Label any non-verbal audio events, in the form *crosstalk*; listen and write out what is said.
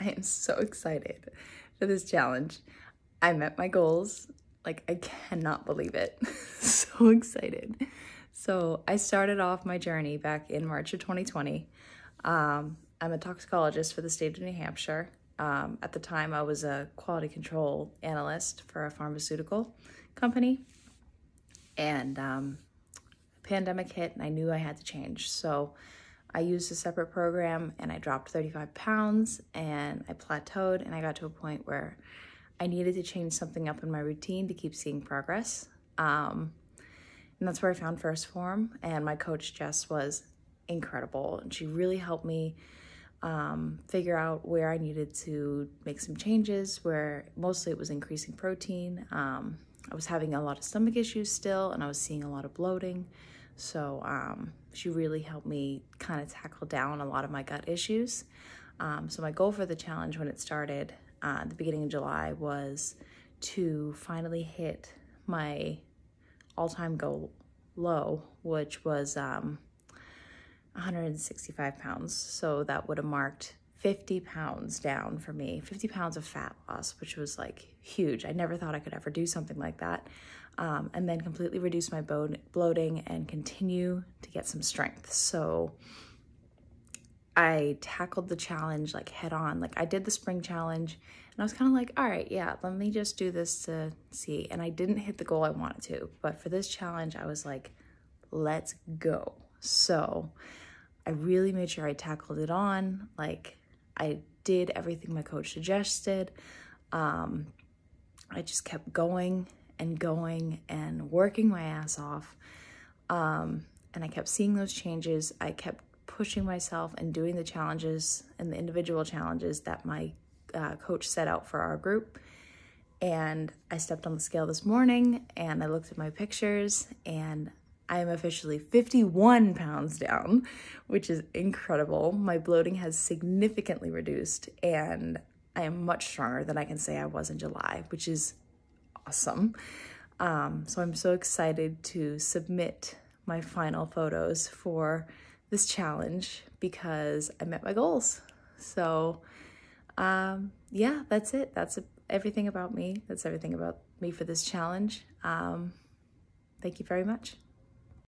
I am so excited for this challenge. I met my goals. Like, I cannot believe it. *laughs* so excited. So, I started off my journey back in March of 2020. Um, I'm a toxicologist for the state of New Hampshire. Um, at the time, I was a quality control analyst for a pharmaceutical company. And um, pandemic hit, and I knew I had to change. So, I used a separate program and I dropped 35 pounds and I plateaued and I got to a point where I needed to change something up in my routine to keep seeing progress. Um, and that's where I found 1st Phorm. And my coach, Jess, was incredible. And she really helped me um, figure out where I needed to make some changes, where mostly it was increasing protein. Um, I was having a lot of stomach issues still, and I was seeing a lot of bloating. So um, she really helped me kind of tackle down a lot of my gut issues. Um, so my goal for the challenge when it started uh, at the beginning of July was to finally hit my all-time goal low, which was um, 165 pounds. So that would have marked 50 pounds down for me, 50 pounds of fat loss, which was like huge. I never thought I could ever do something like that um, and then completely reduce my bone bloating and continue to get some strength. So I tackled the challenge like head on. Like I did the spring challenge and I was kind of like, all right, yeah, let me just do this to see. And I didn't hit the goal I wanted to, but for this challenge, I was like, let's go. So I really made sure I tackled it on. Like I did everything my coach suggested. Um, I just kept going and going and working my ass off. Um, and I kept seeing those changes. I kept pushing myself and doing the challenges and the individual challenges that my uh, coach set out for our group. And I stepped on the scale this morning and I looked at my pictures and I am officially 51 pounds down, which is incredible. My bloating has significantly reduced and I am much stronger than I can say I was in July, which is awesome. Um, so I'm so excited to submit my final photos for this challenge because I met my goals. So um, yeah, that's it. That's everything about me. That's everything about me for this challenge. Um, thank you very much.